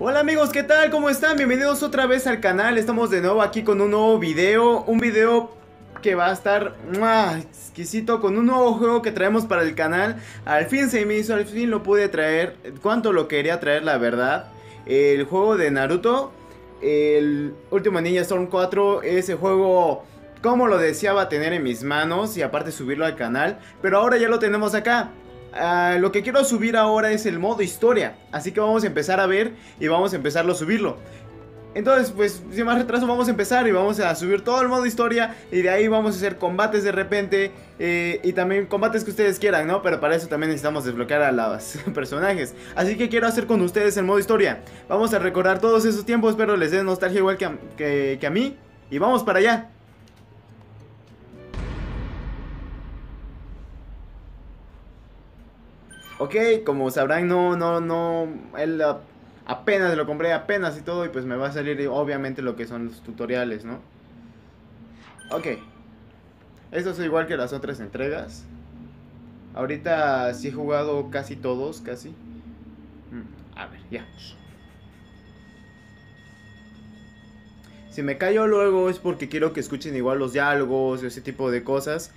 Hola amigos, ¿qué tal? ¿Cómo están? Bienvenidos otra vez al canal. Estamos de nuevo aquí con un nuevo video. Un video que va a estar exquisito con un nuevo juego que traemos para el canal. Al fin se me hizo, al fin lo pude traer. ¿Cuánto lo quería traer, la verdad? El juego de Naruto. El último Ninja Storm 4. Ese juego como lo deseaba tener en mis manos y aparte subirlo al canal. Pero ahora ya lo tenemos acá. Ah, lo que quiero subir ahora es el modo historia. Así que vamos a empezar a ver y vamos a empezarlo a subirlo. Entonces, pues, sin más retraso, vamos a empezar y vamos a subir todo el modo historia. Y de ahí vamos a hacer combates de repente. eh, y también combates que ustedes quieran, ¿no? Pero para eso también necesitamos desbloquear a los personajes. Así que quiero hacer con ustedes el modo historia. Vamos a recordar todos esos tiempos. Espero les dé nostalgia igual a, que a mí. Y vamos para allá. Ok, como sabrán, no, no, no, él apenas lo compré, apenas y todo, y pues me va a salir obviamente lo que son los tutoriales, ¿no? Ok. Esto es igual que las otras entregas. Ahorita sí he jugado casi todos, casi. Mm, A ver, ya. Si me callo luego es porque quiero que escuchen igual los diálogos y ese tipo de cosas.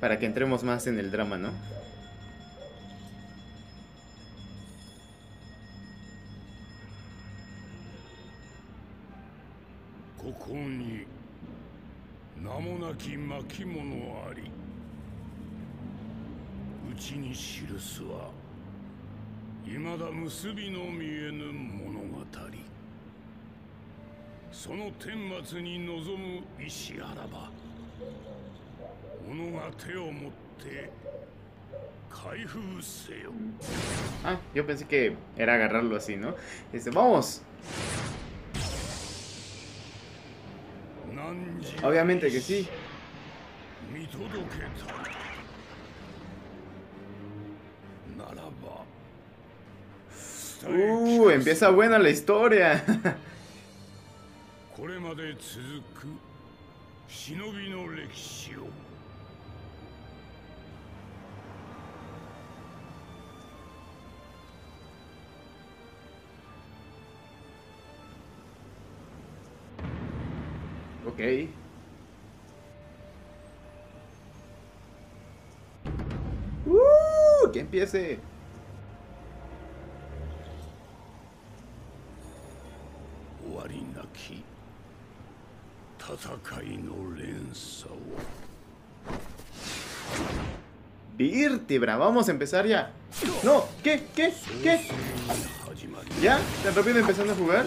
Para que entremos más en el drama, ¿no? ここに名もなき巻物ありうちに記すは未だ結びの見えぬ物語その顛末に臨む意志あらば己が手を持って開封せよ Ah, yo pensé que era agarrarlo así, ¿no? Este, vamos. Obviamente que sí. Uh, empieza buena la historia. Ok. ¡Uh! ¡Que empiece! Vértebra, vamos a empezar ya. No, ¿qué? ¿Qué? ¿Qué? ¿Ya? ¿Tan rápido empezando a jugar?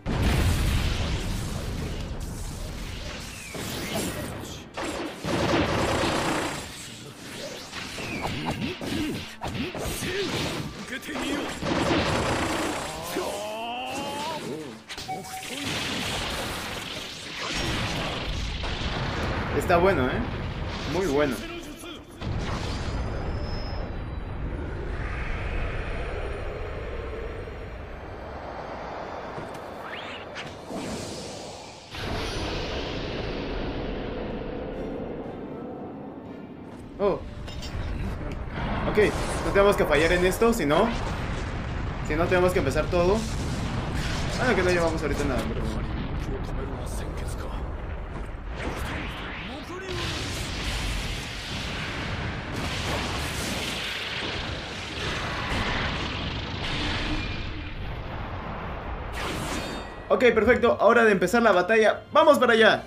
bueno, ¿eh? Muy bueno. Oh. Ok, no tenemos que fallar en esto, si no... Si no, tenemos que empezar todo. Ah, que no llevamos ahorita nada, pero... Ok, perfecto. Ahora de empezar la batalla. ¡Vamos para allá!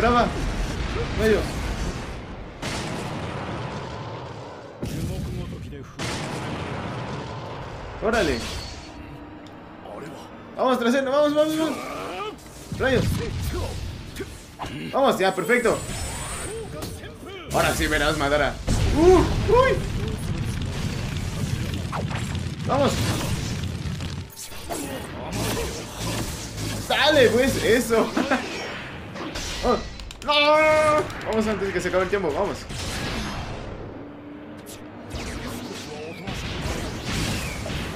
esperaba. Medio. Órale. Vamos, trasero, vamos, vamos, vamos. Rayos. Vamos, ya, perfecto. Ahora sí verás, Madara. Uh, uy. Vamos. Dale, pues, eso. Vamos antes de que se acabe el tiempo, vamos.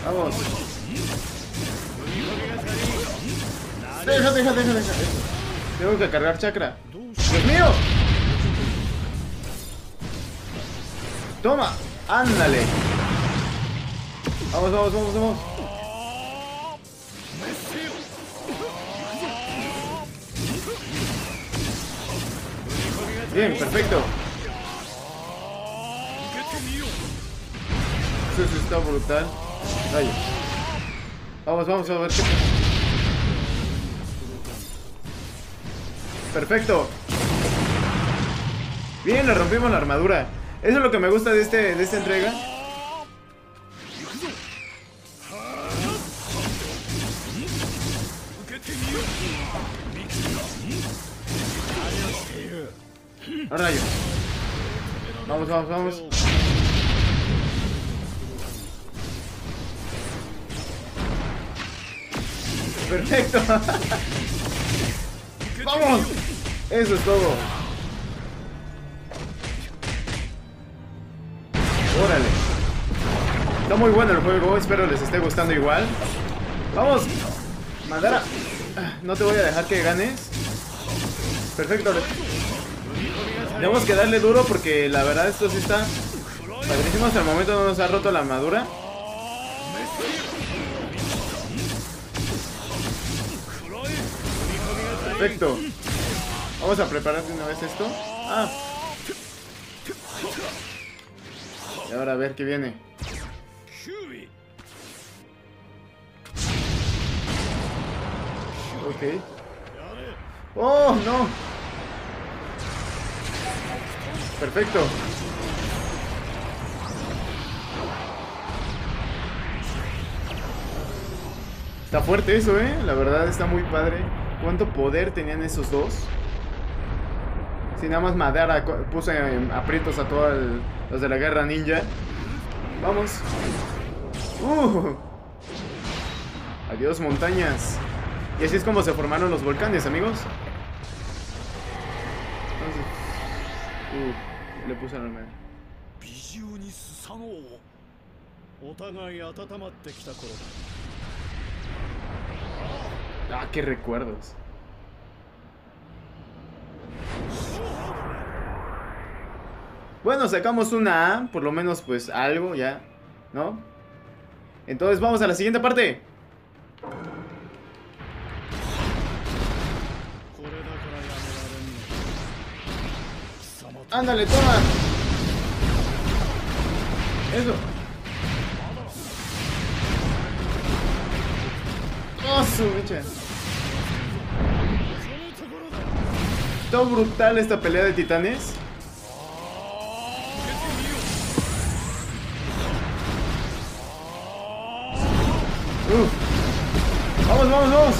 Vamos. Deja, deja, deja, deja. Tengo que cargar chakra. ¡Dios mío! Toma, ándale. Vamos, vamos, vamos, vamos. Bien, perfecto. Eso está brutal. Rayo. Vamos, vamos a ver qué... Perfecto. Bien, le rompimos la armadura. Eso es lo que me gusta de, este, de esta entrega. A rayo. Vamos, vamos, vamos. Perfecto. Vamos. Eso es todo. Órale. Está muy bueno el juego, espero les esté gustando igual. Vamos. Mandara. Ah, No te voy a dejar que ganes. Perfecto. Tenemos que darle duro porque la verdad esto sí está padrísimo. Hasta el momento no nos ha roto la armadura. Perfecto. Vamos a preparar de una vez esto. Ah. Y ahora a ver qué viene. Ok. ¡Oh, no! Perfecto. Está fuerte eso, ¿eh? La verdad está muy padre. ¿Cuánto poder tenían esos dos? Si nada más Madara puso aprietos a todos los de la guerra ninja. Vamos. Uh. Adiós montañas. Y así es como se formaron los volcanes, amigos. Uh, le puse la armadura. 美獣にすさのうお互い温まってきた頃 Ah, qué recuerdos. Bueno, sacamos una A, por lo menos pues algo ya, ¿no? Entonces vamos a la siguiente parte. Ándale, toma. Eso. Oh, su brutal esta pelea de titanes. Uf. Vamos, vamos, vamos.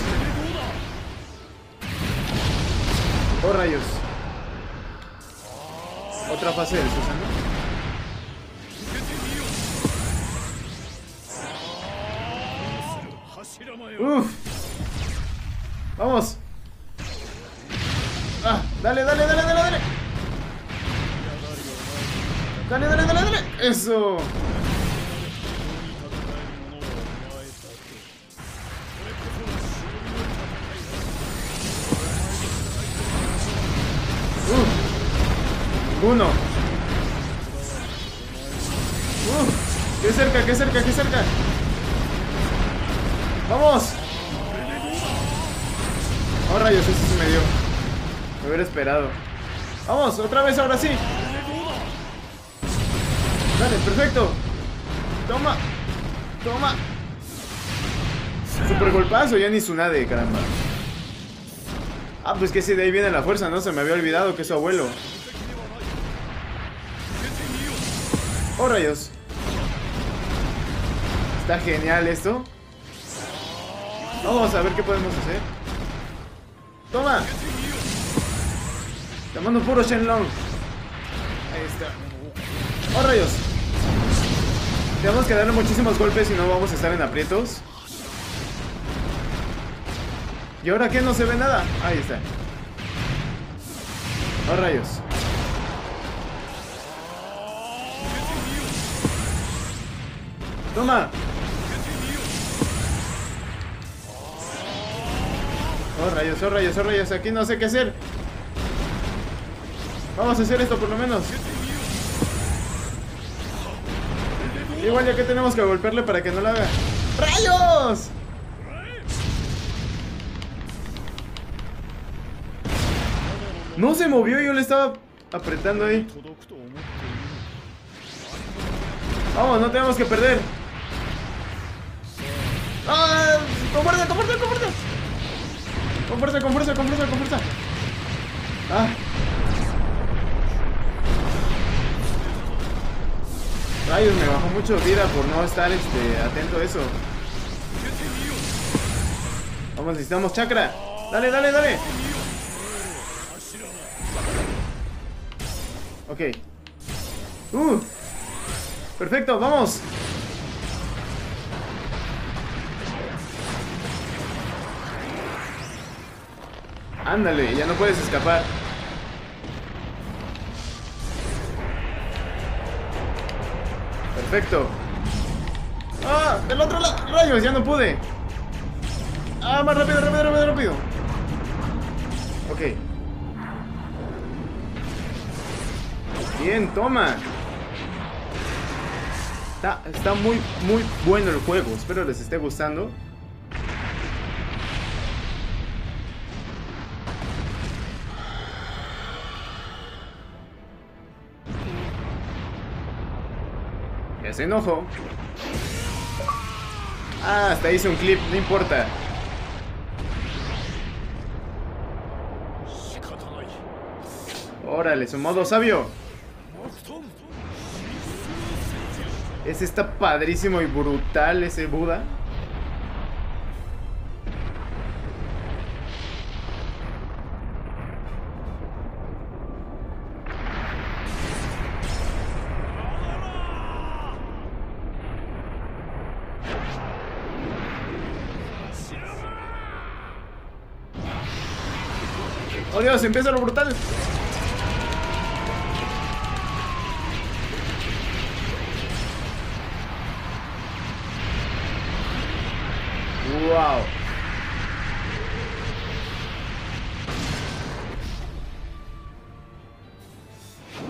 Oh, rayos otra fase de Uf. Vamos. Ah, dale, dale, dale, dale, dale. Dale, dale, dale, dale. Eso. Uno. Uf. Qué cerca, qué cerca, qué cerca. Vamos. Oh, rayos, eso sí me dio. Me hubiera esperado. Vamos, otra vez, ahora sí. Dale, perfecto. Toma. Toma. Super golpazo, ya ni Tsunade, caramba. Ah, pues que sí, de ahí viene la fuerza, ¿no? Se me había olvidado que es su abuelo. Oh, rayos. Está genial esto. Vamos a ver qué podemos hacer. ¡Toma! Te mando puro Shenlong. Ahí está. ¡Oh, rayos! Tenemos que darle muchísimos golpes y no vamos a estar en aprietos. ¿Y ahora qué? No se ve nada. Ahí está. ¡Oh, rayos! ¡Toma! Oh, rayos, oh, rayos, oh, rayos. Aquí no sé qué hacer. Vamos a hacer esto por lo menos. Igual ya que tenemos que golpearle para que no lo haga. ¡Rayos! No se movió, yo le estaba apretando ahí. Vamos, no tenemos que perder. ¡Ah! ¡Con fuerza, con fuerza, con fuerza! Con fuerza, con fuerza, con fuerza, con fuerza. ¡Ah! Rayos, me bajó mucho vida por no estar este, atento a eso. Vamos, necesitamos chakra. Dale, dale, dale. Ok. Uh. Perfecto, vamos. Ándale, ya no puedes escapar. Perfecto. ¡Ah! ¡Del otro lado! ¡Rayos! Ya no pude. ¡Ah! Más rápido, rápido, rápido, rápido. Ok. Bien, toma. Está, está muy, muy bueno el juego. Espero les esté gustando. Ya se enojó. Ah, hasta hice un clip, no importa. Órale, su modo sabio. Ese está padrísimo y brutal, ese Buda. ¡Oh Dios! ¡Empieza lo brutal! ¡Wow!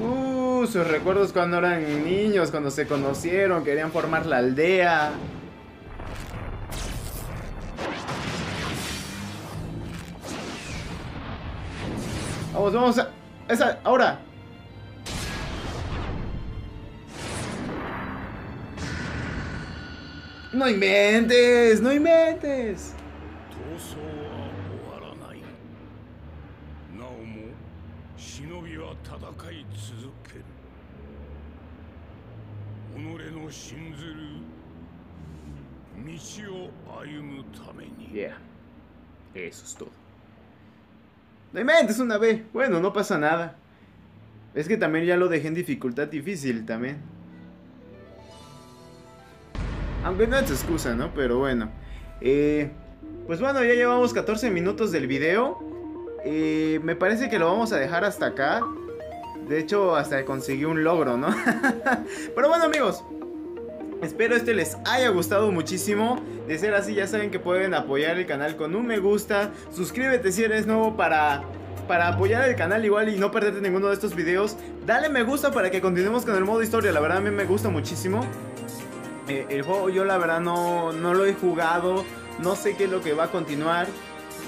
Uh, sus recuerdos cuando eran niños, cuando se conocieron, querían formar la aldea. Vamos, vamos a... Esa, ahora. No inventes, no inventes. Yeah. Eso es todo. No inventes una B. Bueno, no pasa nada. Es que también ya lo dejé en dificultad difícil también. Aunque no es excusa, ¿no? Pero bueno. Eh, pues bueno, ya llevamos 14 minutos del video. Eh, me parece que lo vamos a dejar hasta acá. De hecho, hasta conseguí un logro, ¿no? Pero bueno, amigos. Espero este les haya gustado muchísimo. De ser así, ya saben que pueden apoyar el canal con un me gusta. Suscríbete si eres nuevo para, para apoyar el canal igual y no perderte ninguno de estos videos. Dale me gusta para que continuemos con el modo historia. La verdad a mí me gusta muchísimo. Eh, el juego yo la verdad no, no lo he jugado. No sé qué es lo que va a continuar.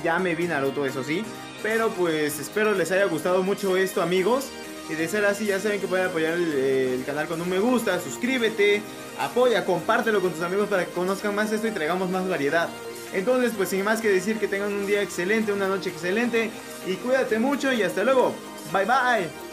Ya me vi Naruto, eso sí. Pero pues espero les haya gustado mucho esto, amigos. Y de ser así, ya saben que pueden apoyar el, canal con un me gusta, suscríbete, apoya, compártelo con tus amigos para que conozcan más esto y traigamos más variedad. Entonces, pues sin más que decir que tengan un día excelente, una noche excelente y cuídate mucho y hasta luego. Bye bye.